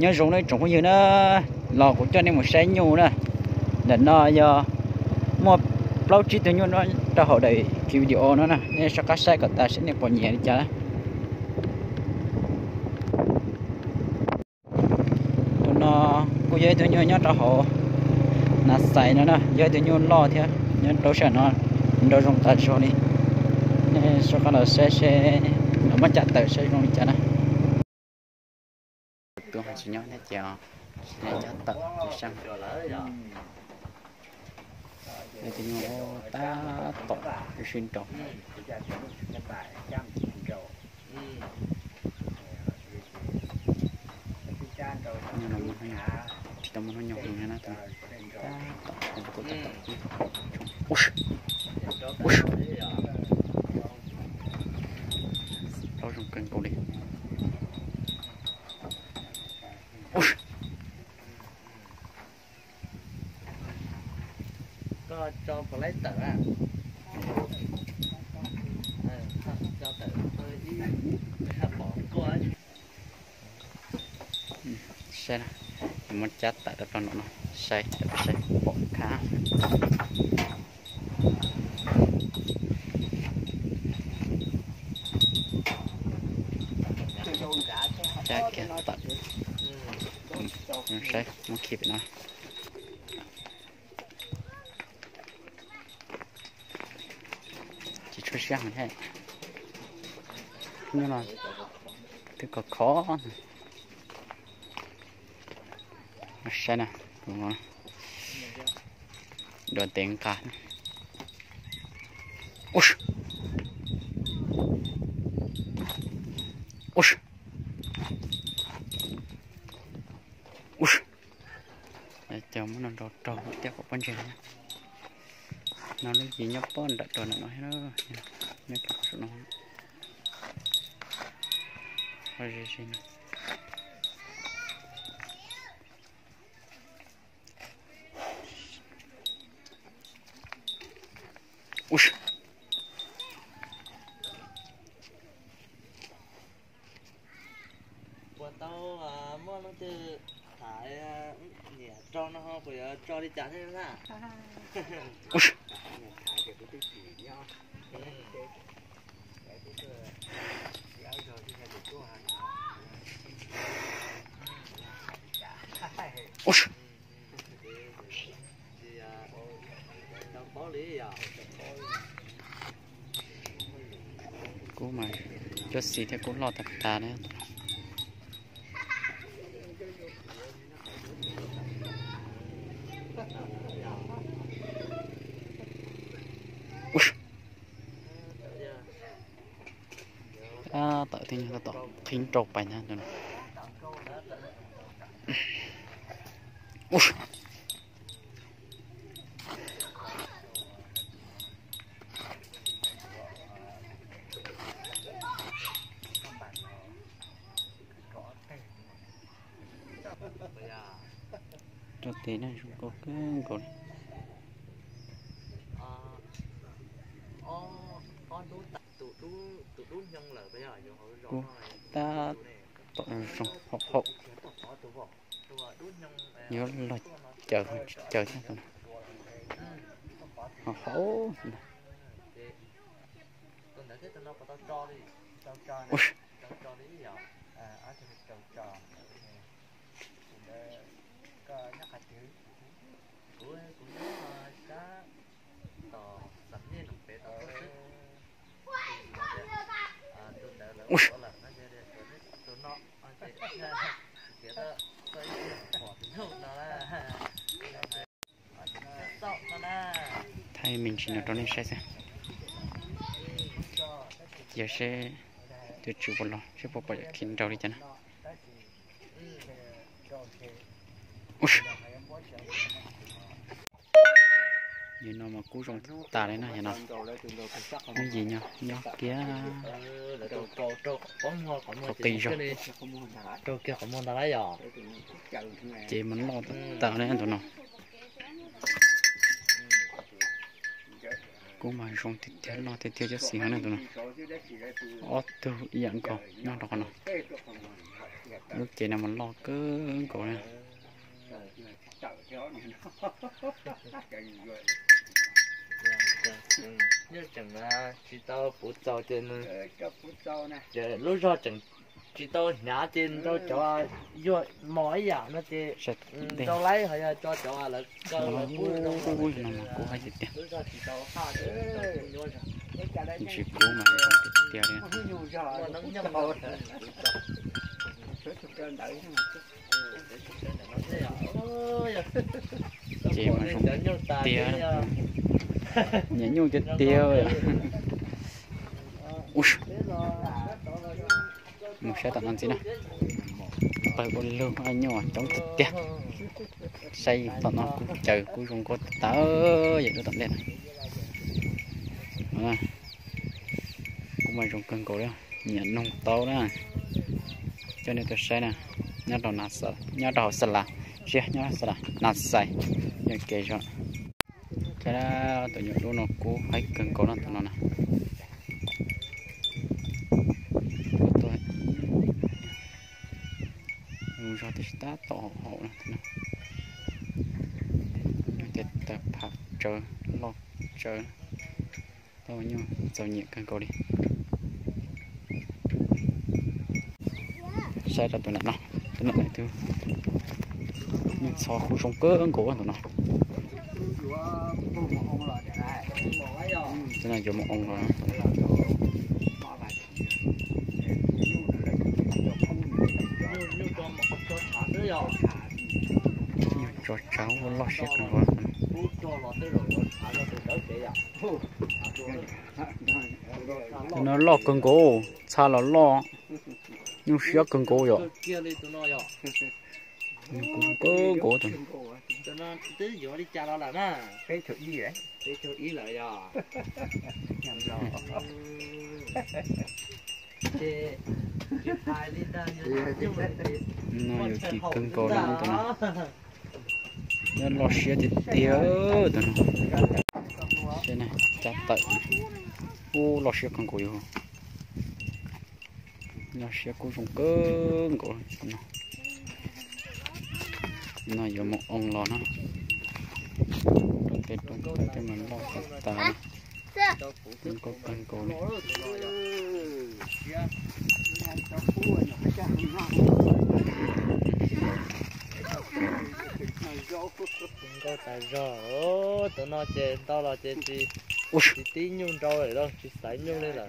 nhớ rồng nó trồng như nó lò cũng cho nên một xe nhu nữa để nó giờ một lâu chỉ tự nhu nó cho họ đầy kiểu video nó nè. Nên sao các xe của ta sẽ nên bỏ nhẹ đi chả nó cô dây tự nhu nhớ cho họ là xài nữa nè. Dây tự nhu lo thế. Nhớ đâu sẽ nó. Đâu dùng ta cho đi. Nên sao các là xe xe. Nó mất chặt tới xe rong chả nè tôi hay chỉ nhớ nè chờ nè chặt tập xong để thì nó ta tỏ cái sinh trọng nhưng mà mình hay thì tao muốn nó nhọc như thế ta tỏ không có ta tỏ ush. Ush. Đâu dùng cần câu điện cho phải lấy tờ à Ờ, cho cho thôi đi bỏ cô ấy. Xe nè mình chát tại đất nó nó xe xe bỏ khá. Cha kia tận xe nó kịp nó chỉ cho xe mà thế nhưng mà thì có khó này. xe nè đúng không đồ tiền cả ui ui ui để chờ muốn nó đồ trò tiếp của con chuyện nha nó lấy gì nhóc bón đặt tròn nó nói nó nhớ cả số nó rồi gì gì ui của tao à mua nó từ thải à, nhẹ cho nó ho bây giờ cho đi chán thế nào ui thì cú mà cho xì theo cú lo thật ta đấy ui à tự tin tỏ, thính trộp bài nha ui. Cho này chúng có cái à, ờ, con à ô đu bây giờ dùng hồi rõ Cô ta tỏ trong học học nhớ là chờ chờ xem tụi nó hổ ui thay mình chỉ là đó nên xem. Giờ sẽ từ chủ bộ lo sẽ bộ bộ kín đầu đi chân ui. Như nó mà cú rong ta đấy nè như nó. Cái gì nhá nhá kia. Có lấy rồi chị mình lo tạo đấy anh tụi nó cú mà rong thịt thế lo thịt thế cho xí hơn này tụi nó? Ô từ dạng có nó đó nó. Lúc chị nào mình lo cứ cổ này. Nhớ chẳng là chỉ tao phụ trò trên giờ lúc đó chẳng chỉ tao nhá trên tao cho vô mỗi dạng nó chỉ sẽ để tao lấy hay là cho cho là cho là phụ đâu ui nó mà cố hay gì đó chỉ cố mà không nó nhầm rồi chị. Mà không tiền tiền nhảy nhung cho tiêu rồi một xe tận ăn gì nè bởi con lương anh nhỏ trong thịt tiền xây tận nó cũng chờ, cuối cùng có tớ vậy nó tận đây này à. cũng mày trong cần cổ đó nhận nông tàu đó. Cho nên tôi xây nè nhớ đầu nát sợ nhớ đầu sợ là chưa nhớ sợ là, nát sai nhớ kể cho. Cái đó tôi nhớ luôn nó cũng hay cần cổ nó tận nó cho tôi ta tổ hộ nè tụi nó để tập học chơi lọc chơi tôi nhớ dầu nhẹ cân cổ đi. Sai ra tụi nó nó tụi nó này thứ nhưng so khu sông cơ ấn cổ tụi nó tụi nó dùng một ông rồi cho cháu lo xét con quá nó lo cân cổ xa là lo. Nhưng xíu cân cổ rồi cũng có cổ tụi tụi nó tới giờ đi cha nó là na cái chuyện gì đấy? Để cho ý lại rồi nhầm rồi chị chị nó nhiều chỉ cân cổ lắm tụi nó nó lo xíu thì tiêu tụi nó thế này chặt tận ô lo xíu cân cổ rồi lo xíu cổ trong cân cổ nó nó giờ một ông lo nó. Trong cái trong cái cái mình lo cái tà không có cân cổ này có tài rõ tụi nó chơi tao là chỉ ui. Chỉ tí nhung trâu rồi đâu chỉ sấy nhung lên là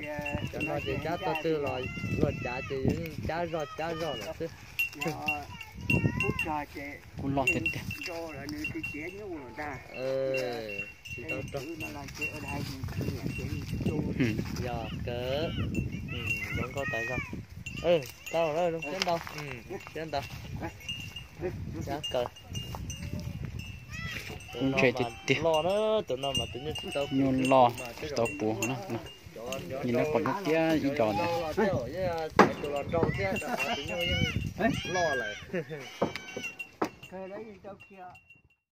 cho nó chơi chá tao tư rồi rồi chá chơi chá rõ chá rõ là tư cũng lo tiền tiền ờ chỉ tao trâu ừ. giờ cỡ ừ vẫn có tài rõ ừ tao rồi luôn trên đâu. Ừ trên đâu. Chá cỡ cũng chơi tiền tiền lo nó tụi nó mà tụi nó tao nhưng lo tao bùa nó nè nhìn nó còn cái kia ý tròn này. lo lại Cái đấy cho kia